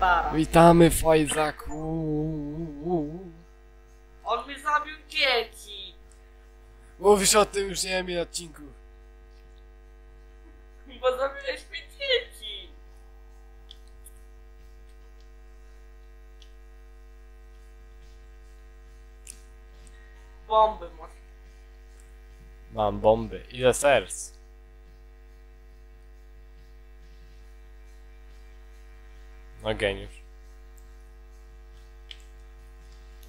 Para. Witamy Fajzaku. On mi zabił dzieci. Mówisz o tym już nie wiem ile odcinków. Bo zabiłeś mi dzieci. Bomby masz. Mam bomby. Ile serc? No geniusz.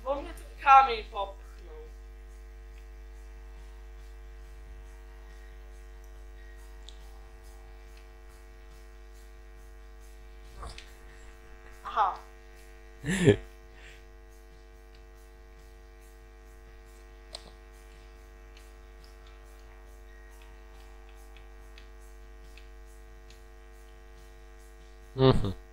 Bo mnie ten kamień popchnął. Aha. Mhm.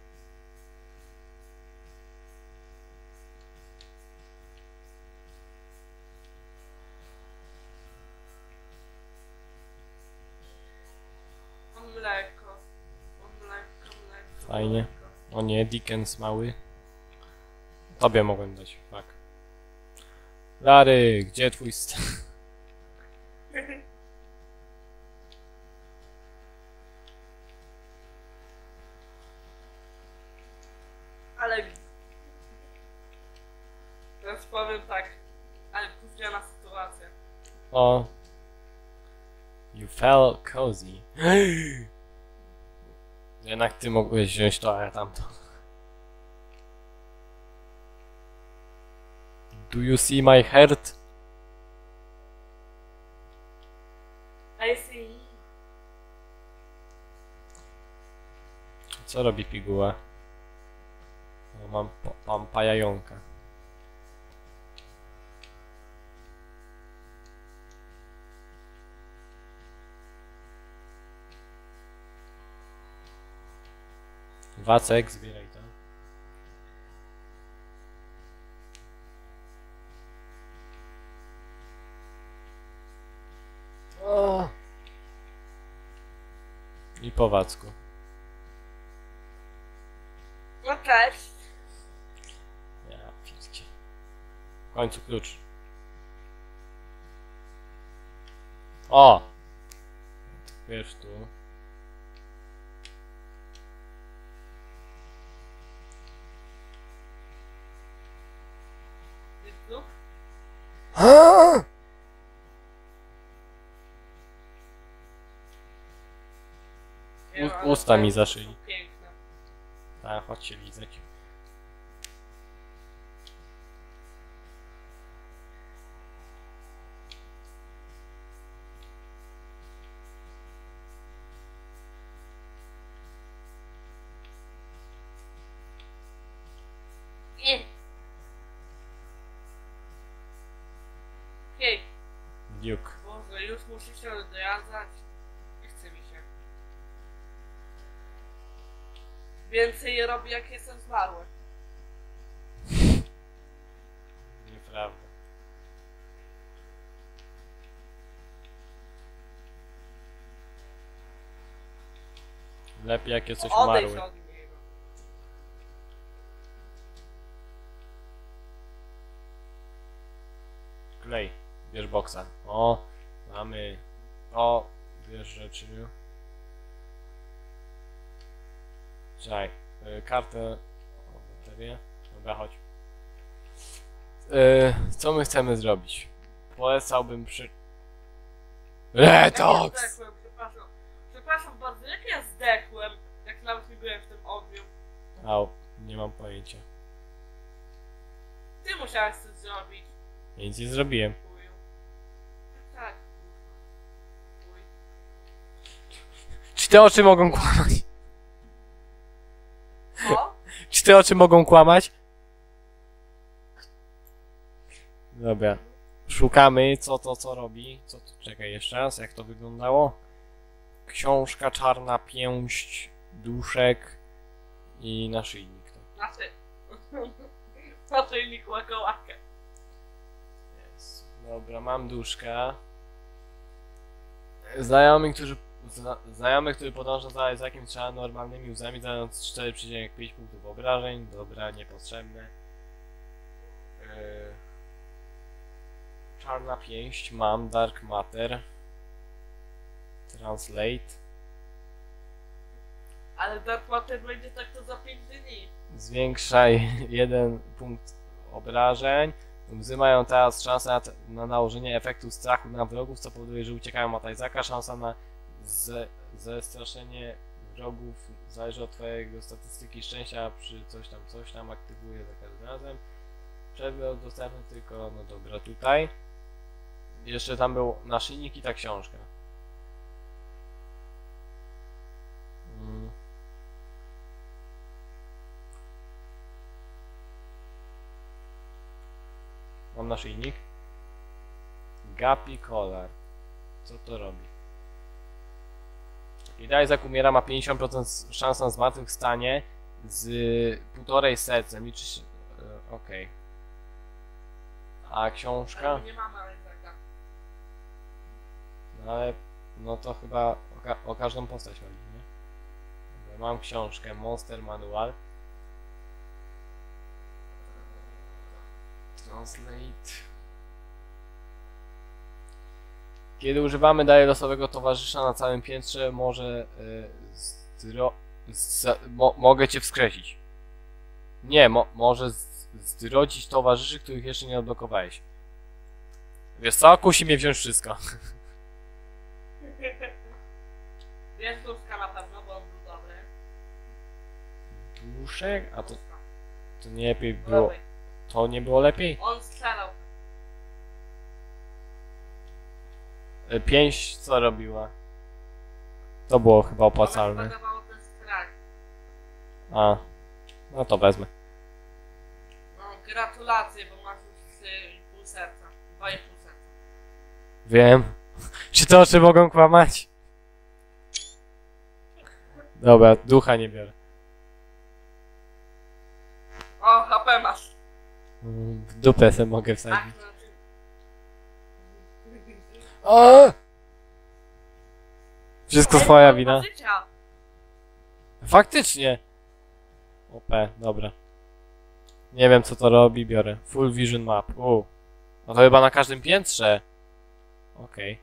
Nie, Dickens mały. Tobie mogłem dać, tak. Lary, gdzie twój st... Ale... Teraz powiem tak. Ale gówniana sytuacja. O. You fell cozy. Jednak ty mogłeś wziąć to, a ja tamto. Do you see my heart? I see. Co robi piguła? O, mam, mam pajajonka. Wacek, zbieraj to. O. I po Wacku. No cześć. Ja pierdzie. W końcu klucz. O! Wiesz tu. Widzu? U- ale usta mi to zaszyli. Piękne. Tak, chodź się lizać. Nie. Hej, Duke. Boże, już muszę się odradzać. Nie chce mi się. Więcej robię jak jestem zmarły. Nieprawda. Lepiej jak jesteś Odejdź umarły. od niego. Klej. Bierz boksa. O, mamy. O, bierz rzeczy. Czekaj. y, Kartę. O, baterię. Dobra, chodź. Y, co my chcemy zrobić? Polecałbym przy... Jak ja Retox! zdechłem, przepraszam. Przepraszam bardzo, jak ja zdechłem, jak nawet nie byłem w tym ogniu. Au, nie mam pojęcia. Ty musiałeś coś zrobić. Ja nic nie zrobiłem. Chuju. Tak, kurwa. Chuj. Czy te oczy mogą kłamać? Czy oczy mogą kłamać? Dobra. Szukamy, co to co robi. Co to, czekaj jeszcze raz, jak to wyglądało. Książka, czarna pięść, duszek i naszyjnik. To Znaczy... Naszyjnik łakołaka. Dobra, mam duszka. Znajomi, którzy zna znajomy, który podąża za, jakimś trzema normalnymi łzami, dając 4,5 punktów obrażeń. Dobra, niepotrzebne. Yy... Czarna pięść, mam Dark Matter. Translate. Ale Dark Matter będzie tak to za 5 dni. Zwiększaj jeden punkt obrażeń. Łzy mają teraz szansę na, na nałożenie efektu strachu na wrogów, co powoduje, że uciekają od Isaaca. Szansa na ze, zestraszenie wrogów zależy od twojego statystyki szczęścia przy coś tam, coś tam aktywuje za każdym razem. Przedmiot dostępny tylko, no dobra, tutaj. Jeszcze tam był naszyjnik i ta książka. Mm. Mam naszyjnik. Gapi Collar. Co to robi? Kiedy Isaac umiera, ma 50% szans na zmartwychwstanie z półtorej sercem. Liczy się... e, Okej. A książka? Nie mamy Isaaca. No ale... No to chyba o, ka o każdą postać chodzi, nie? Dobra, mam książkę Monster Manual. Translate. Kiedy używamy daje losowego towarzysza na całym piętrze, może y, zdro... Z, mo, mogę cię wskrzesić. Nie, mo, może zdrodzić towarzyszy, których jeszcze nie odblokowałeś. Wiesz co? Kusi mnie wziąć wszystko. Jest Duszka na pewno, bo on był dobry. Duszek? A to, to nie lepiej było. To nie było lepiej? On strzelał. E, Pięść co robiła? To było chyba opłacalne. A. No to wezmę. No, gratulacje, bo masz już y, pół serca. Dwa i pół serca. Wiem. Czy to oczy mogą kłamać? Dobra, ducha nie biorę. O, HP masz. W dupę se mogę Tak, wsadzić. O! Wszystko twoja wina. Życia. Faktycznie. OP, dobra. Nie wiem co to robi, biorę. Full Vision Map. U. No to chyba na każdym piętrze. Okej.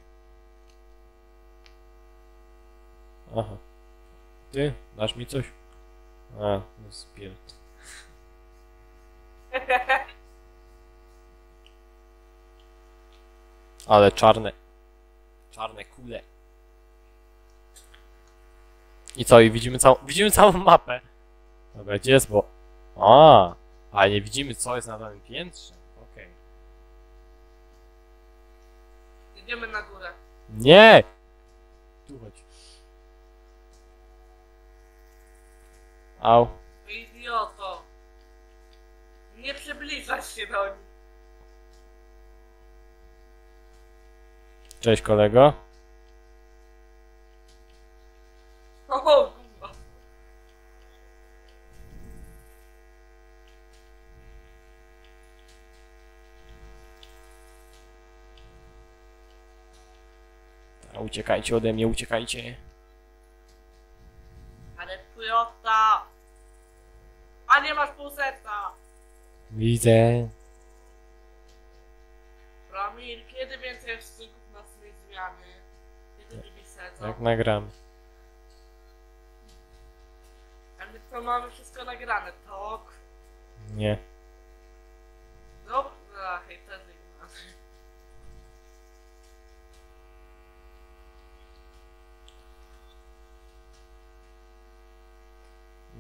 Aha. Ty, dasz mi coś? A, no spirit. Ale czarne. Czarne kule. I co? I widzimy całą, widzimy całą mapę. Dobra, gdzie jest, bo... A, ale nie widzimy, co jest na danym piętrze. Okej. Idziemy na górę. Nie! Tu chodź. Au. Idioto. Nie przybliżasz się do nich. Cześć, kolego. O, kurwa. A, uciekajcie ode mnie, uciekajcie. Ale Toyota. A nie masz pół serca. Widzę. Ramil, kiedy więcej odcinków na swojej zmiany? Kiedy drugi sezon? Jak nagramy. A my to mamy wszystko nagrane, tak? Nie. Dobra, hejterzy.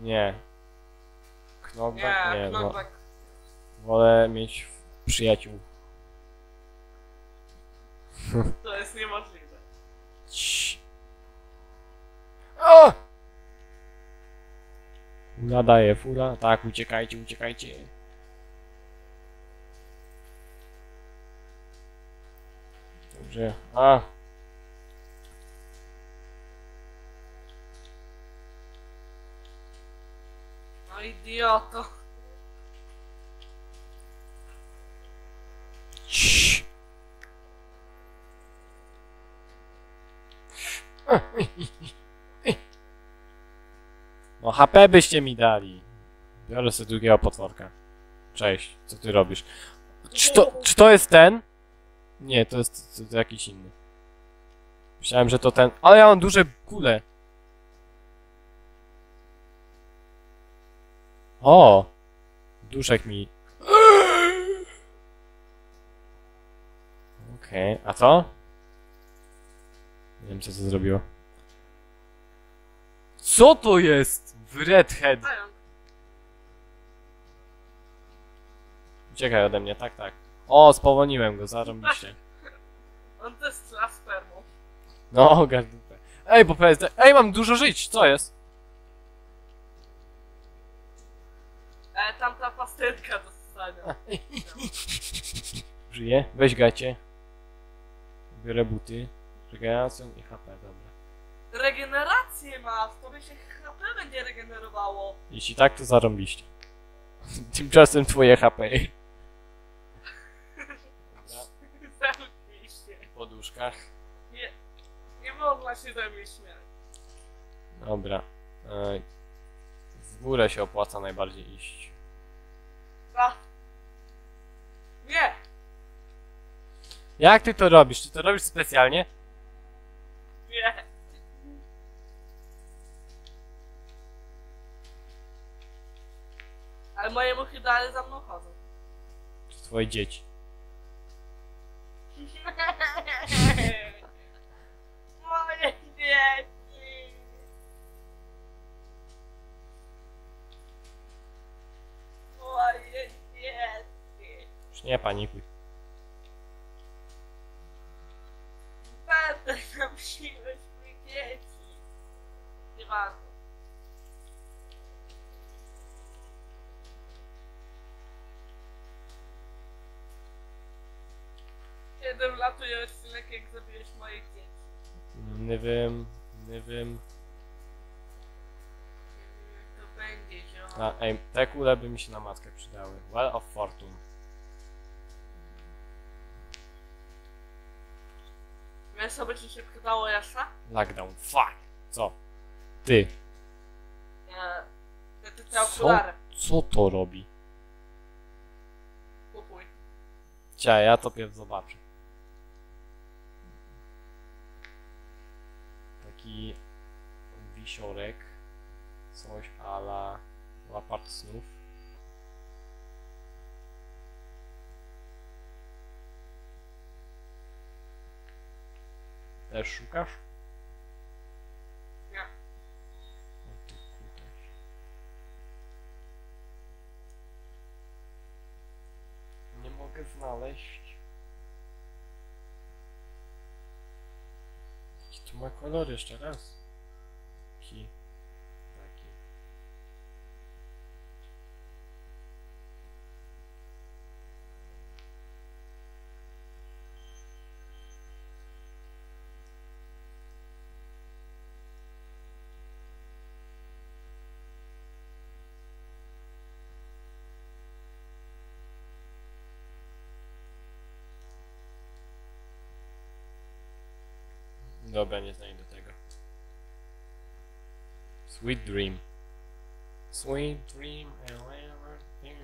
Nie. Knockback? Nie, Nie, nie knockback. wolę mieć przyjaciół. To jest niemożliwe. Cii. O! Fula daje, fula. Tak, uciekajcie, uciekajcie. Dobrze. A. No idioto. Cii. No HP byście mi dali. Biorę sobie drugiego potworka. Cześć, co ty robisz? Czy to, czy to jest ten? Nie, to jest to, to jakiś inny. Myślałem, że to ten. Ale ja mam duże kule. O! Duszek mi. Okej, a co? Nie wiem, co to zrobiło. Co to jest? W Redhead. Uciekaj ode mnie, tak, tak. O, spowolniłem go, zarąbiście. On to jest dla spermu. No, gardupę. Ej, bo powiedz, ej, mam dużo żyć, co jest? E, tamta pastylka dostanie. Żyje? Weź gacie. Biorę buty. Regeneracją i HP, dobra. Regenerację masz, to by się HP będzie regenerowało. Jeśli tak, to zarąbiście. Tymczasem twoje HP. Zamknij się. W poduszkach. Nie, nie można się ze mnie śmiać. Dobra. Ej. W górę się opłaca najbardziej iść. A. Nie! Jak ty to robisz? Czy to robisz specjalnie? Nie! Ale moje muchy dalej za mną chodzą. Czy twoje dzieci? Moje dzieci! Moje dzieci! Już nie panikuj. Wiem, nie wiem. Nie wiem, jak to będzie, ziom. A, ej, te kule by mi się na matkę przydały. Well of Fortune. Wiesz sobie, czy się przydało jeszcze? Lockdown. Fuck! Co? Ty, Nie. Te, te, te Co? okulary. co to robi? Kupuj. Cia, ja to pierw zobaczę. Taki wisiorek. Coś ala łapart snów. Też szukasz? Nie. O, ty kutaś. Nie mogę znaleźć. Tu ma kolor jeszcze raz? Taki. Dobra, nie znajdę tego. Sweet Dream. Sweet Dream and everything.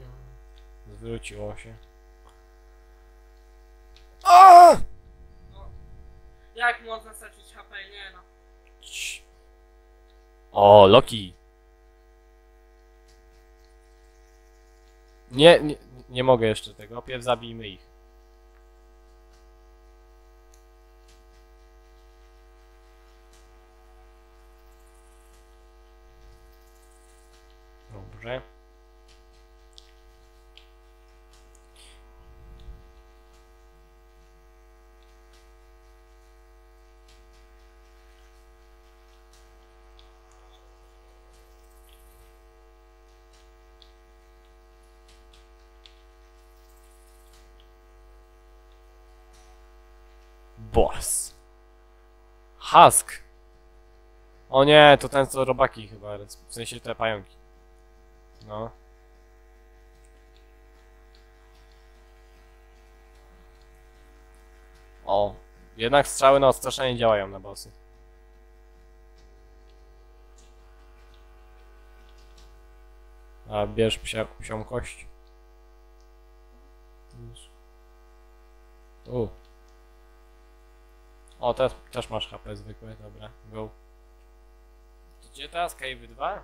Zwróciło się. A! No. Jak można stracić HP? Nie no. Cii. O, Loki. Nie, nie, nie mogę jeszcze tego. Pierw zabijmy ich. boss. Husk. O nie, to ten co robaki chyba, w sensie te pająki. No. O, jednak strzały na odstraszenie działają na bossy. A bierz psia, psią kość. U. O, też, też masz HP zwykłe, dobra, go. To Gdzie teraz? Cave 2?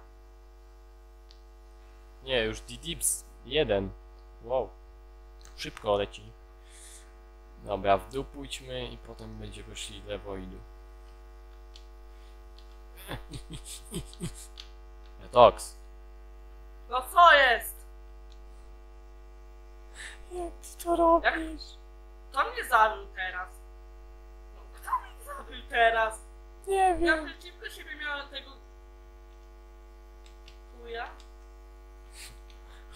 Nie, już D-Dips 1. Wow. Szybko leci. Dobra, w dół pójdźmy i potem będziemy szli lewo i dół. Detox. No co jest? Jak ty to Jak? Kto mnie zabił teraz? Zabił teraz? Nie Ja przeciwko siebie miałem tego... Chuja?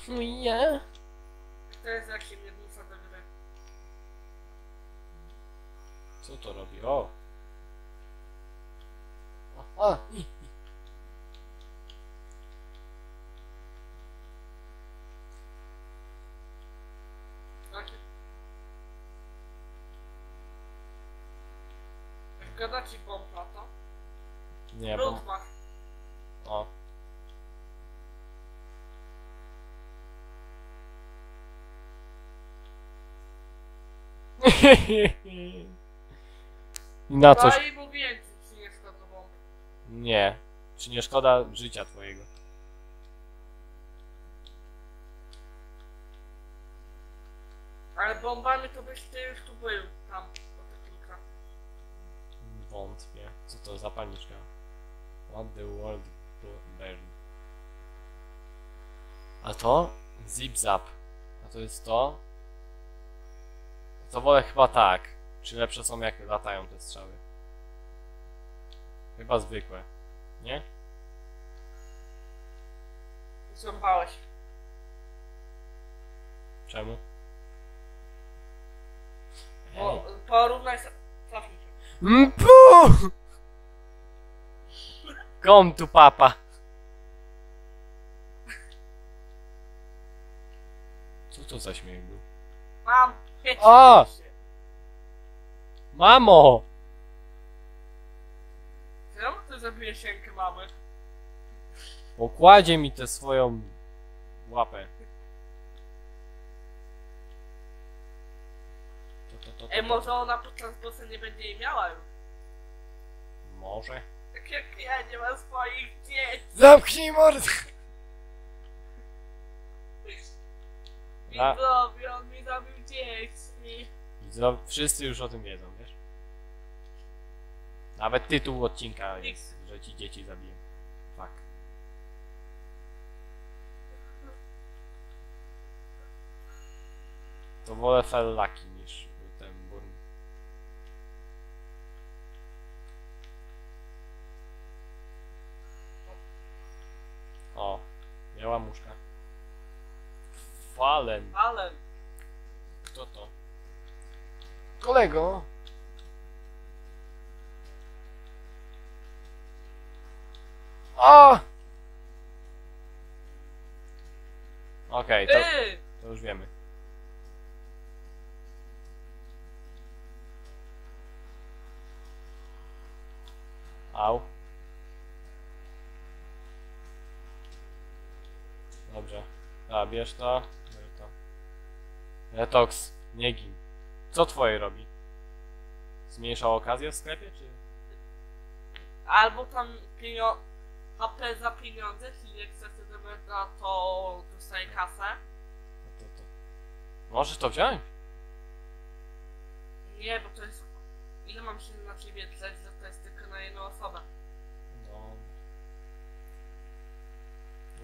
Nie. To jest jak się mnie dusza do gry. Co to robi? O! O, o. i- Takie... Jak gada ci bomba, to? Nie, bo... O. Na coś. I mówiłem ci, czy nie szkoda bomb. Nie. Czy nie szkoda życia twojego? Ale bombami to byś ty już tu był, tam, po te kilka. Wątpię. Co to za paniczka? What the world burn. A to? Zip zap. A to jest to? To wolę chyba tak. Czy lepsze są jak latają te strzały? Chyba zwykłe. Nie? Zrąbałeś. Czemu? Bo, porównaj. Mpu! Kom tu papa. Co to za śmiech był? Mam tysięcy. Mamo! Czemu ty zabiłeś rękę mamy? Pokładzie mi tę swoją łapę. To, to, to, to, Ej, to. może ona podczas bossa nie będzie jej miała już. Może? Tak jak ja nie mam swoich dzieci. Zamknij mordę! A. Widzowie, on mi zabił dzieci. Widzowie, Wszyscy już o tym wiedzą, wiesz? Nawet tytuł odcinka jest, że ci dzieci zabiję. Fuck. To wolę Fellaki niż ten Burn. O, biała muszka. Falen. Ale Kto to? Kolego. O! Okej, to, ty! to już wiemy. Au. Dobrze. A, bierz to. Bierz to. Retox, nie gin. Co twoje robi? Zmniejsza okazję w sklepie, czy? Albo tam pienio... HP za pieniądze, czyli jak chce do mega, to dostaje kasę. No to, to. Możesz to wziąć? Nie, bo to jest... Ile mam się na ciebie drzeć, że to jest tylko na jedną osobę? No.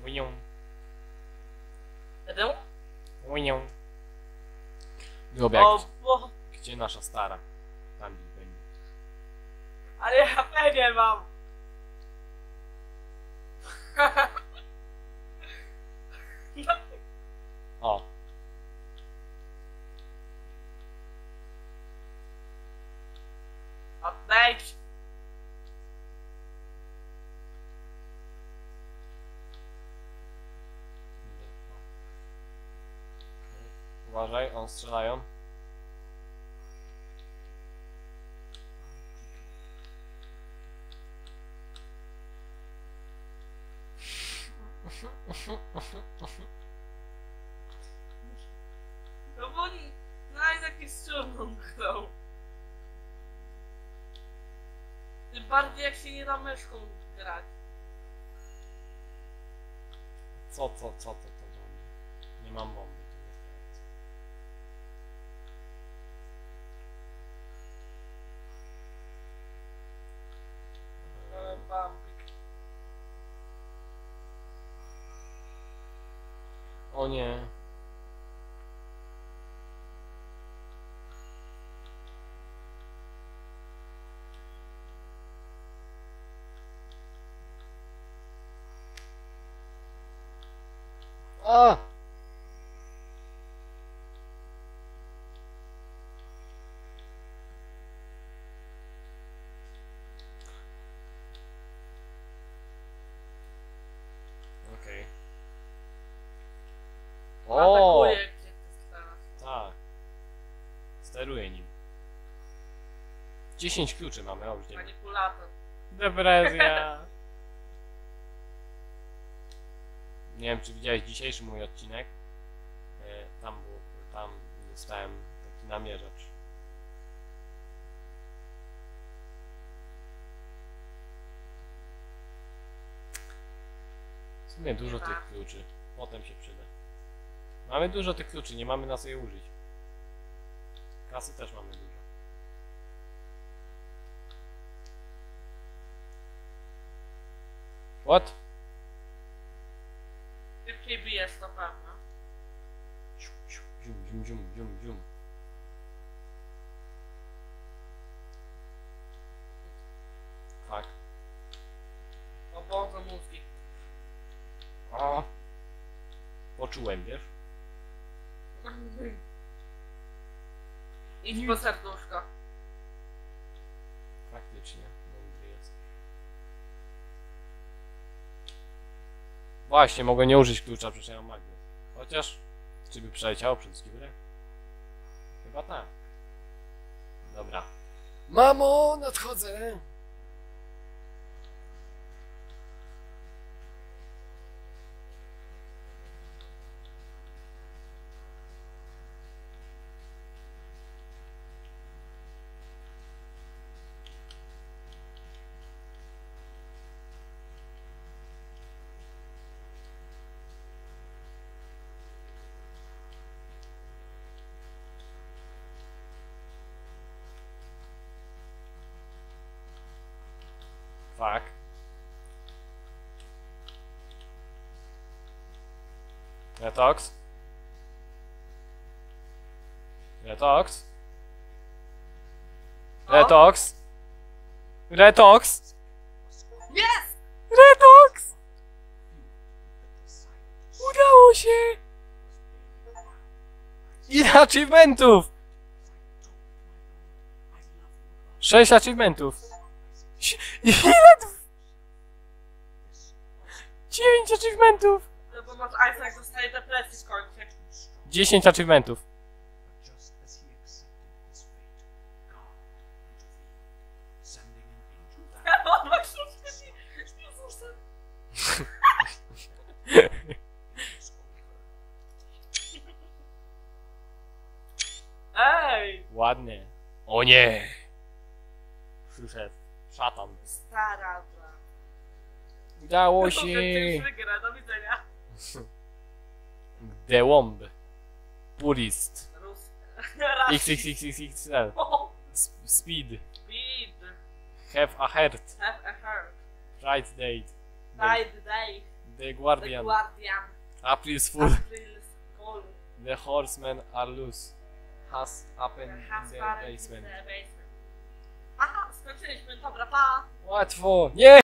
Winią, Jeden? winią. Dobra, O, bo... gdzie nasza stara? Tam gdzieś będzie. Ale ja HP nie mam! uważaj, on strzelają. No bo oni na jakiś strzelbą grał. Tym bardziej jak się nie da myszką grać. Co, co, co to to robi? Nie mam bomby, nie. A! 10 kluczy mamy, o widzimy. Manipulator. Depresja. Nie wiem, czy widziałeś dzisiejszy mój odcinek. E, Tam, był, tam dostałem taki namierzacz. W sumie dużo tych kluczy. Potem się przyda. Mamy dużo tych kluczy, nie mamy na co je użyć. Kasy też mamy dużo. What? Szybciej bijesz to pewno. Zium, zium, zium, zium, zium, zium. Tak. O Boże mózgi. O. Poczułem, wiesz? Idź po serduszko. Faktycznie, mądry jest. Właśnie, mogę nie użyć klucza, przecież ja. Chociaż, czy by przeleciało przez dziurę? Chyba tak. Dobra. Mamo, nadchodzę! Fuck. Retox. Retox. O. Retox. Retox. Jest! Retox! Udało się! Ile achievementów? Sześć achievementów. Ile? Dziewięć achievementów. No bo masz Isaac dostaje końcu. Dziesięć achievementów. Ej! Ładnie. O nie! Szatan. Stara bra. Udało To się! wygra, do widzenia. The Womb. Purist. XXXXXL. Speed. Speed. Have a heart. Have a heart. Right date. The, Die the day. the Guardian. Guardian. April's full. April's full. The horsemen are loose. Has happened in has the started in basement. the basement. Aha, skończyliśmy, dobra, pa! Łatwo! Nie!